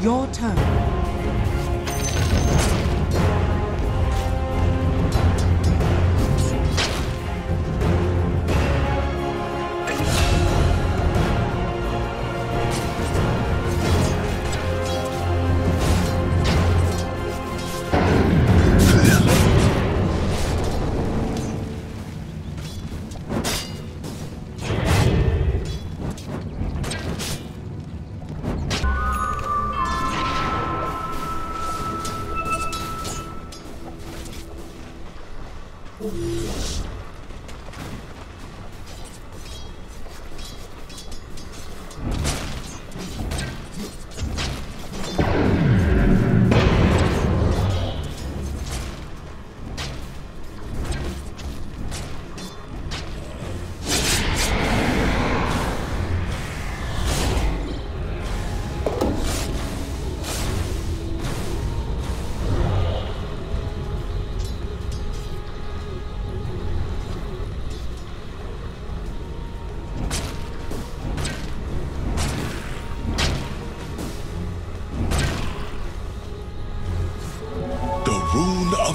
Your turn.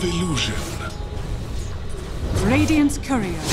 Of Illusion. Courier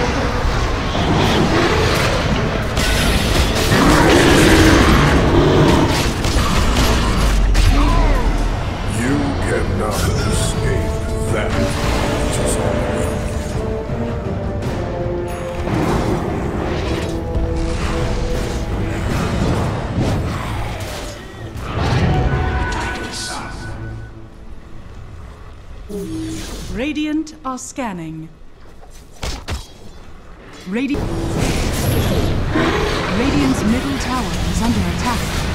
Are scanning. Radi Radiant's middle tower is under attack.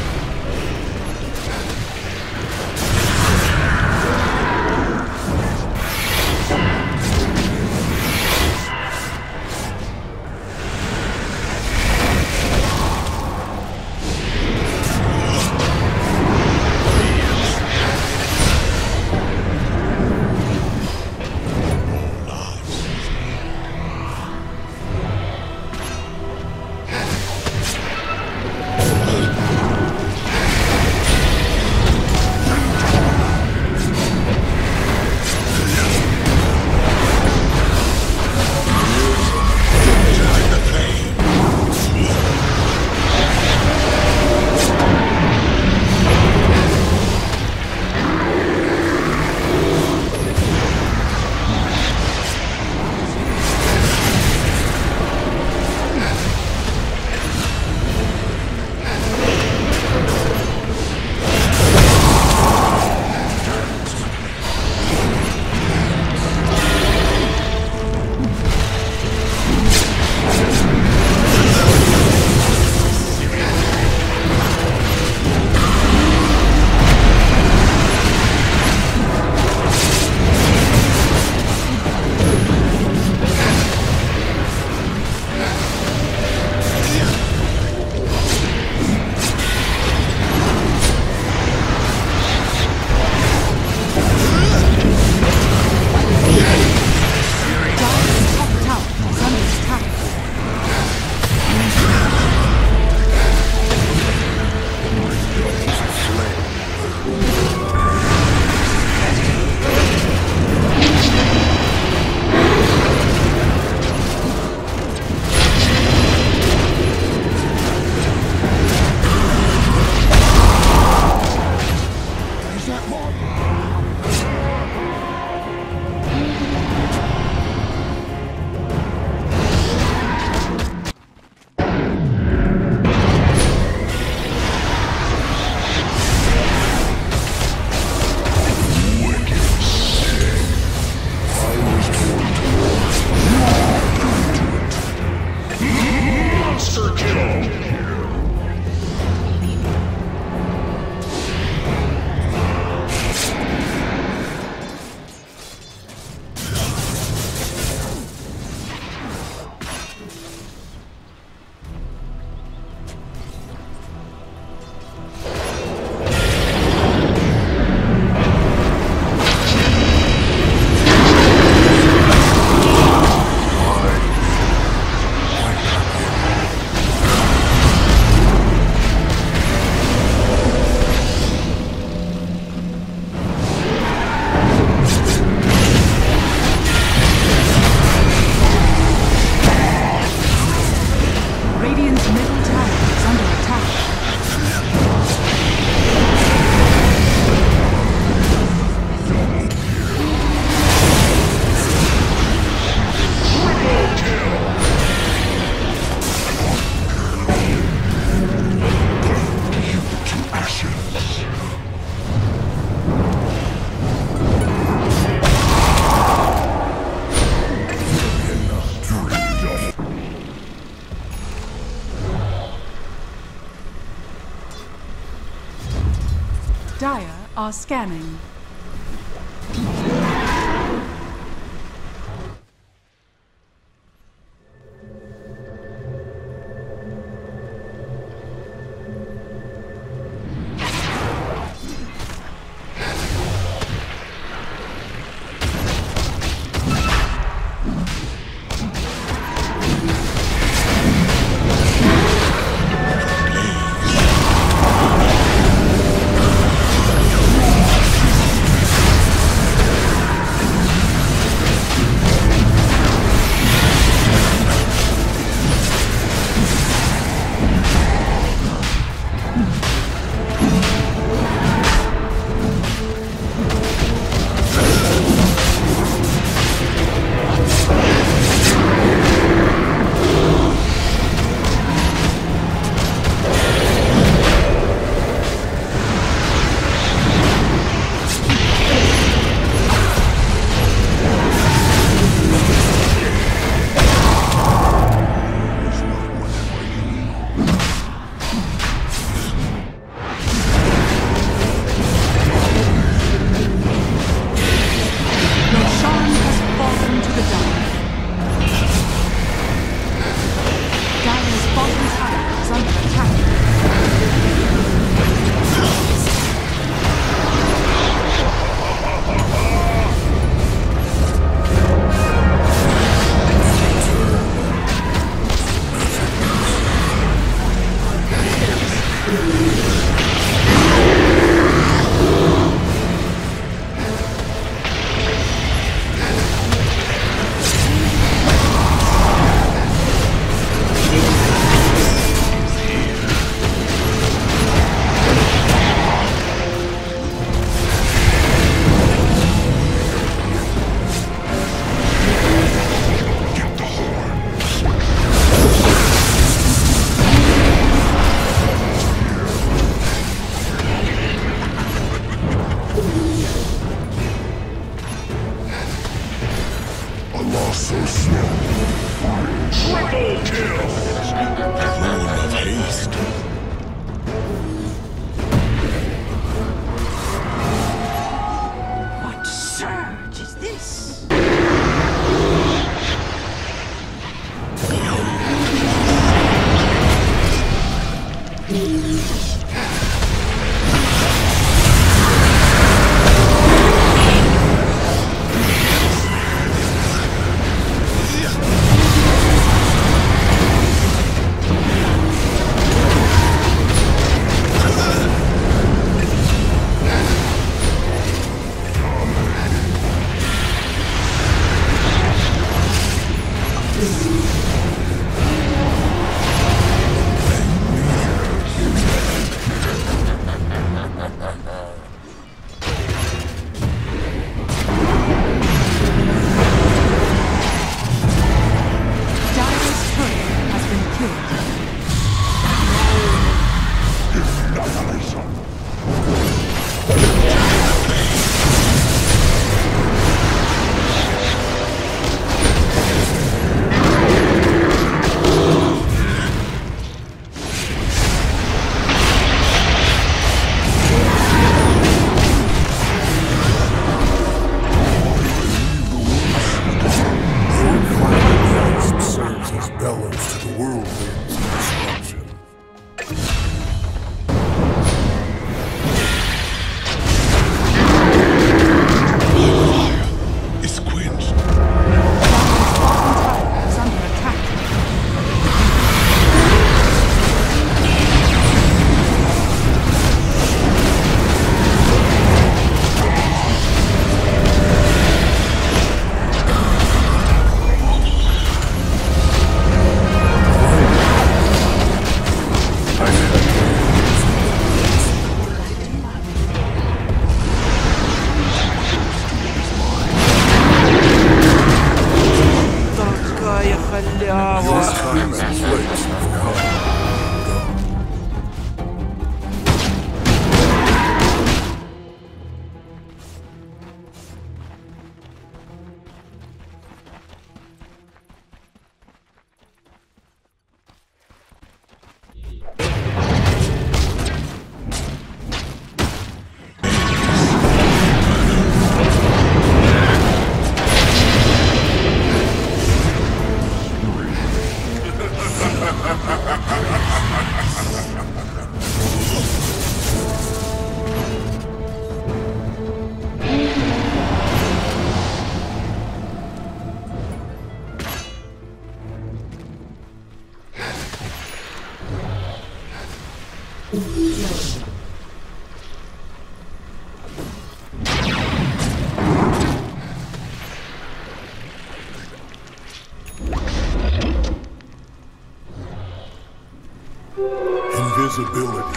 Are scanning. So slow. Triple kill! Moon of haste. Invisibility.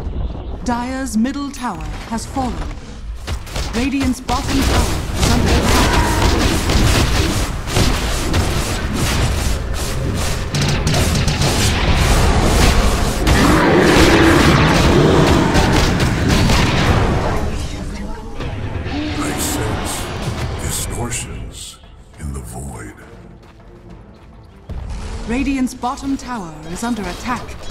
Dire's middle tower has fallen. Radiant's bottom tower is under attack. I sense distortions in the void. Radiant's bottom tower is under attack.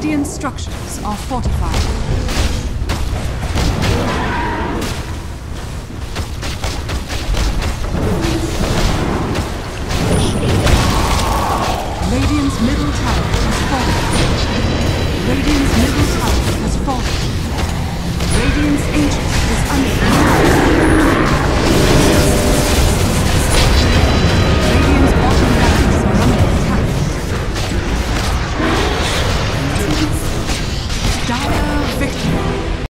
Radiant structures are fortified. Radiant's middle tower has fallen. Radiant's middle tower has fallen. Radiant's ancient is under